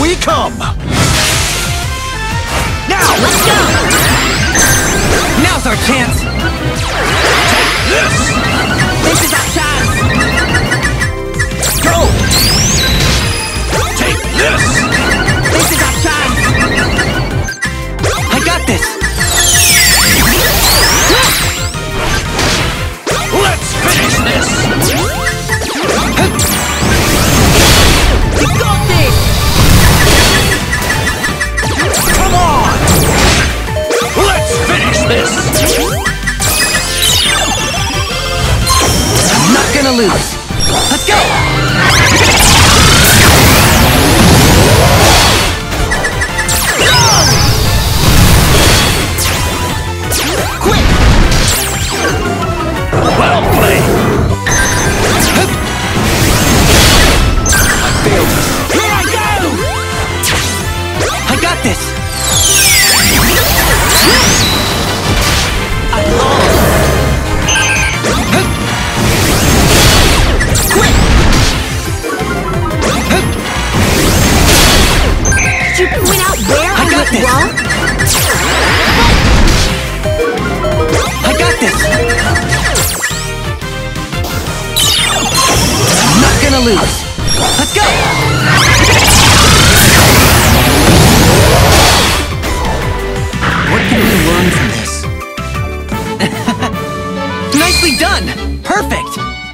we come! Now! Let's go! Now's our chance! Gonna lose! Let's go! I got this! I'm not gonna lose! Let's go! What can we learn from this? Nicely done! Perfect!